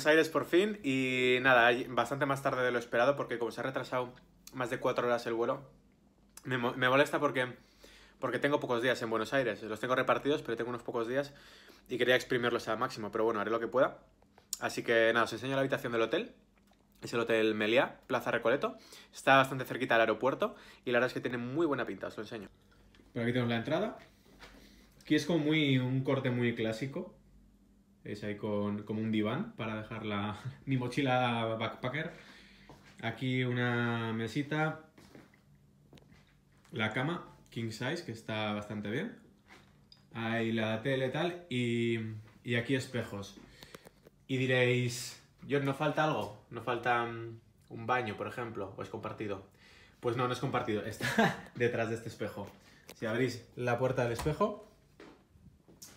Buenos Aires por fin y nada, bastante más tarde de lo esperado porque como se ha retrasado más de cuatro horas el vuelo, me, me molesta porque, porque tengo pocos días en Buenos Aires. Los tengo repartidos, pero tengo unos pocos días y quería exprimirlos al máximo, pero bueno, haré lo que pueda. Así que nada, os enseño la habitación del hotel. Es el Hotel Meliá, Plaza Recoleto. Está bastante cerquita del aeropuerto y la verdad es que tiene muy buena pinta, os lo enseño. Por aquí tenemos la entrada. Aquí es como muy un corte muy clásico. Es ahí con como un diván para dejar la, mi mochila backpacker. Aquí una mesita. La cama, king size, que está bastante bien. Ahí la tele tal. Y, y aquí espejos. Y diréis, John, ¿no falta algo? ¿No falta mm, un baño, por ejemplo? ¿O es compartido? Pues no, no es compartido. Está detrás de este espejo. Si abrís la puerta del espejo...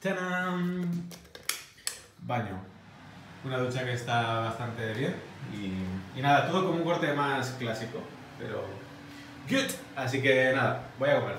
¡Tarán! Baño. Una ducha que está bastante bien. Y, nada, todo como un corte más clásico. Pero... ¡Good! Así que nada, voy a comer.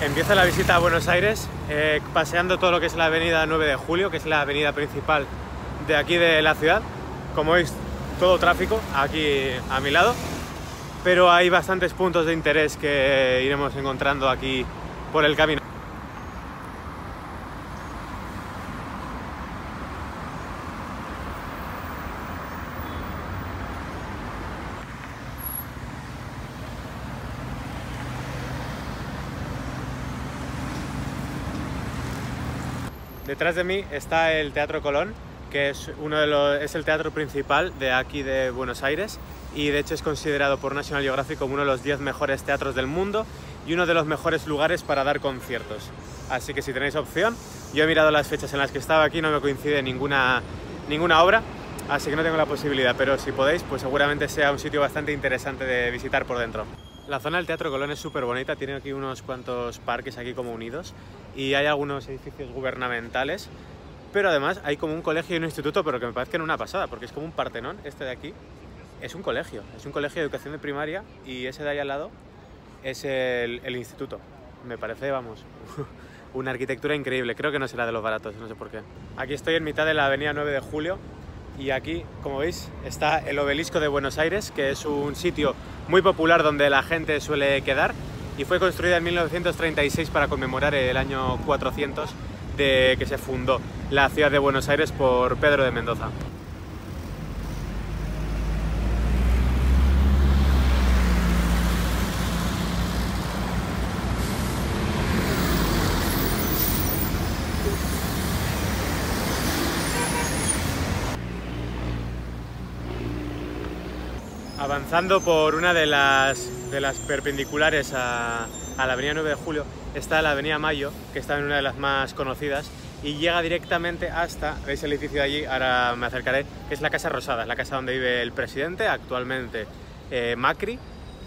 Empieza la visita a Buenos Aires eh, paseando todo lo que es la avenida 9 de Julio, que es la avenida principal de aquí de la ciudad. Como veis, todo tráfico aquí a mi lado, pero hay bastantes puntos de interés que iremos encontrando aquí por el camino. Detrás de mí está el Teatro Colón, que es, uno de los, es el teatro principal de aquí de Buenos Aires y de hecho es considerado por National Geographic como uno de los 10 mejores teatros del mundo y uno de los mejores lugares para dar conciertos. Así que si tenéis opción, yo he mirado las fechas en las que estaba aquí, no me coincide ninguna, ninguna obra, así que no tengo la posibilidad, pero si podéis, pues seguramente sea un sitio bastante interesante de visitar por dentro. La zona del Teatro Colón es súper bonita, tiene aquí unos cuantos parques aquí como unidos y hay algunos edificios gubernamentales, pero además hay como un colegio y un instituto, pero que me parece que no una pasada, porque es como un partenón, este de aquí, es un colegio, es un colegio de educación de primaria y ese de ahí al lado es el, instituto. Me parece, vamos, una arquitectura increíble, creo que no será de los baratos, no sé por qué. Aquí estoy en mitad de la avenida 9 de Julio y aquí, como veis, está el obelisco de Buenos Aires, que es un sitio muy popular donde la gente suele quedar y fue construida en 1936 para conmemorar el año 400 de que se fundó la ciudad de Buenos Aires por Pedro de Mendoza. Avanzando por una de las, de las perpendiculares a, a la avenida 9 de Julio está la avenida Mayo, que está en una de las más conocidas, y llega directamente hasta, veis el edificio de allí, ahora me acercaré, que es la Casa Rosada, la casa donde vive el presidente, actualmente eh, Macri,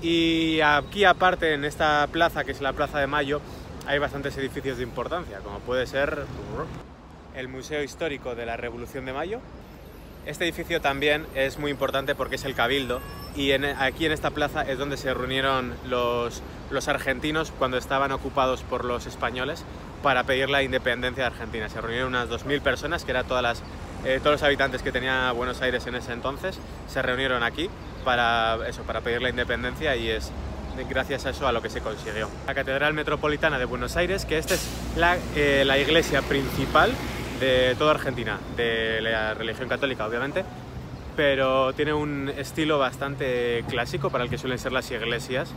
y aquí aparte, en esta plaza, que es la Plaza de Mayo, hay bastantes edificios de importancia, como puede ser el Museo Histórico de la Revolución de Mayo, este edificio también es muy importante porque es el Cabildo y en- aquí en esta plaza es donde se reunieron los, los argentinos cuando estaban ocupados por los españoles para pedir la independencia de Argentina. Se reunieron unas 2.000 personas, que eran todas las, eh, todos los habitantes que tenía Buenos Aires en ese entonces, se reunieron aquí para, eso, para pedir la independencia y es gracias a eso a lo que se consiguió. La Catedral Metropolitana de Buenos Aires, que esta es la, eh, la iglesia principal de toda Argentina, de la religión católica obviamente, pero tiene un estilo bastante clásico para el que suelen ser las iglesias,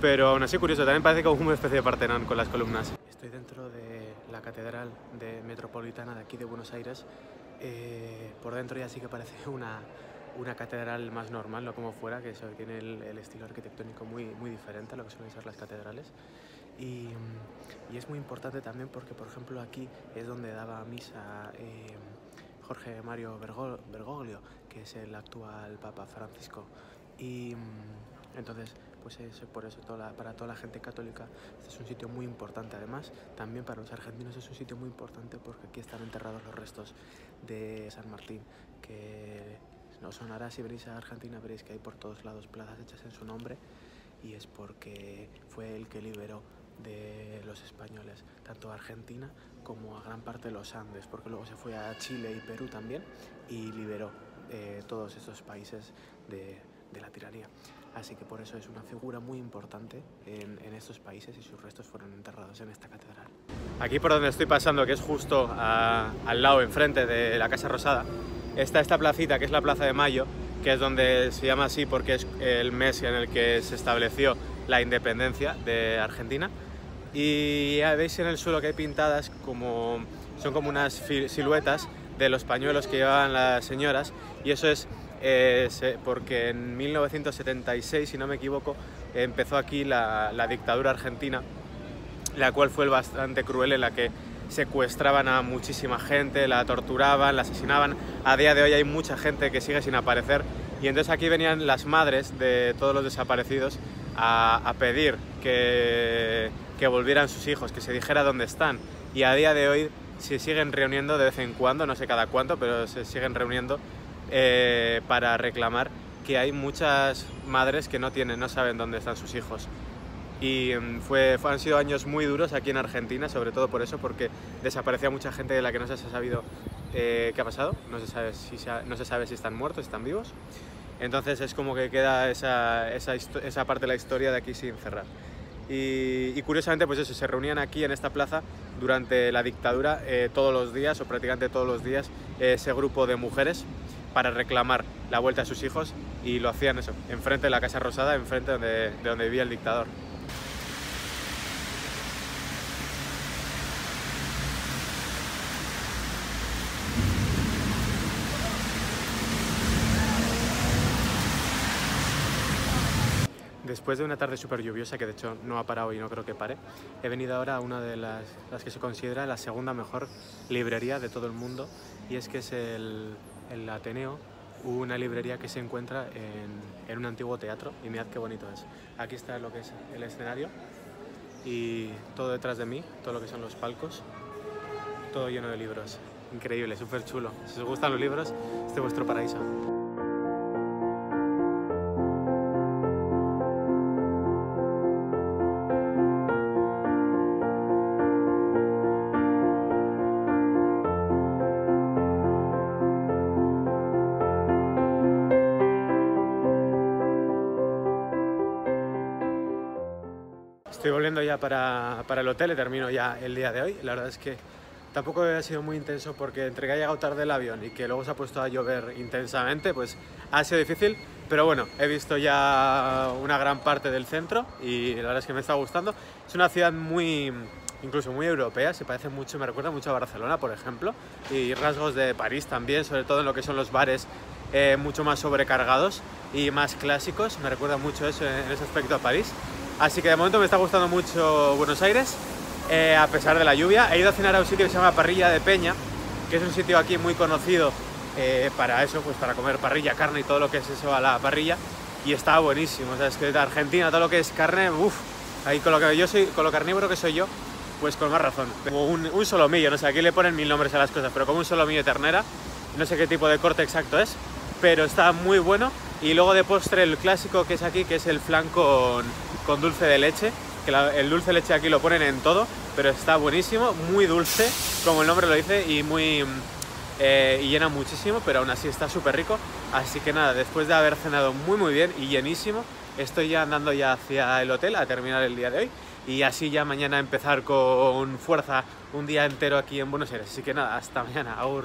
pero aún así curioso, también parece como una especie de Partenón con las columnas. Estoy dentro de la catedral de metropolitana de aquí de Buenos Aires, Eh, por dentro ya sí que parece una, una catedral más normal, no como fuera, que eso tiene el, estilo arquitectónico muy, muy diferente a lo que suelen ser las catedrales. Mm, y es muy importante también porque, por ejemplo, aquí es donde daba misa eh, Jorge Mario Bergo- Bergoglio, que es el actual Papa Francisco. Y mm, entonces, pues es por eso para toda la gente católica este es un sitio muy importante. Además, también para los argentinos es un sitio muy importante porque aquí están enterrados los restos de San Martín, que os sonará si venís a Argentina, veréis que hay por todos lados plazas hechas en su nombre y es porque fue el que liberó de los españoles, tanto a Argentina como a gran parte de los Andes, porque luego se fue a Chile y Perú también y liberó eh, todos estos países de, la tiranía. Así que por eso es una figura muy importante en, estos países y sus restos fueron enterrados en esta catedral. Aquí por donde estoy pasando, que es justo al lado, enfrente de la Casa Rosada, está esta placita que es la Plaza de Mayo, que es donde se llama así porque es el mes en el que se estableció la independencia de Argentina. Y veis en el suelo que hay pintadas como son como unas siluetas de los pañuelos que llevaban las señoras y eso es eh, porque en 1976, si no me equivoco, empezó aquí la, dictadura argentina, la cual fue bastante cruel en la que secuestraban a muchísima gente, la torturaban, la asesinaban. A día de hoy hay mucha gente que sigue sin aparecer y entonces aquí venían las madres de todos los desaparecidos a pedir que, que volvieran sus hijos, que se dijera dónde están. Y a día de hoy se siguen reuniendo de vez en cuando, no sé cada cuánto, pero se siguen reuniendo eh, para reclamar que hay muchas madres que no tienen, no saben dónde están sus hijos y mm, fue, han sido años muy duros aquí en Argentina, sobre todo por eso, porque desaparecía mucha gente de la que no se ha sabido eh, qué ha pasado, no se, sabe si se sabe si están muertos, están vivos. Entonces es como que queda esa, esa parte de la historia de aquí sin cerrar. Y, curiosamente, pues eso, se reunían aquí en esta plaza durante la dictadura eh, todos los días, o prácticamente todos los días, ese grupo de mujeres para reclamar la vuelta a sus hijos y lo hacían eso, enfrente de la Casa Rosada, enfrente de donde vivía el dictador. Después de una tarde súper lluviosa, que de hecho no ha parado y no creo que pare, he venido ahora a una de las, que se considera la segunda mejor librería de todo el mundo y es que es el, el Ateneo, una librería que se encuentra en, en, un antiguo teatro y mirad qué bonito es. Aquí está lo que es el escenario y todo detrás de mí, todo lo que son los palcos, todo lleno de libros. Increíble, súper chulo. Si os gustan los libros, este es vuestro paraíso. Estoy volviendo ya para, para, el hotel y termino ya el día de hoy. La verdad es que tampoco ha sido muy intenso porque entre que ha llegado tarde el avión y que luego se ha puesto a llover intensamente, pues ha sido difícil. Pero bueno, he visto ya una gran parte del centro y la verdad es que me está gustando. Es una ciudad muy, incluso muy europea, se parece mucho, me recuerda mucho a Barcelona, por ejemplo, y rasgos de París también, sobre todo en lo que son los bares eh, mucho más sobrecargados y más clásicos. Me recuerda mucho eso en ese aspecto a París. Así que de momento me está gustando mucho Buenos Aires, eh, a pesar de la lluvia. He ido a cenar a un sitio que se llama Parrilla de Peña, que es un sitio aquí muy conocido eh, para eso, pues para comer parrilla, carne y todo lo que es eso a la parrilla. Y está buenísimo, o sea, es que de Argentina todo lo que es carne, uff, ahí con lo que yo soy, con lo carnívoro que soy yo, pues con más razón. Como un, un solomillo, no sé, aquí le ponen mil nombres a las cosas, pero como un solomillo de ternera, no sé qué tipo de corte exacto es, pero está muy bueno. Y luego de postre el clásico que es aquí, que es el flan con, con dulce de leche, que el dulce de leche aquí lo ponen en todo, pero está buenísimo, muy dulce, como el nombre lo dice, y muy eh, y llena muchísimo, pero aún así está súper rico. Así que nada, después de haber cenado muy muy bien y llenísimo, estoy ya andando ya hacia el hotel a terminar el día de hoy y así ya mañana empezar con fuerza un día entero aquí en Buenos Aires. Así que nada, hasta mañana. Aur.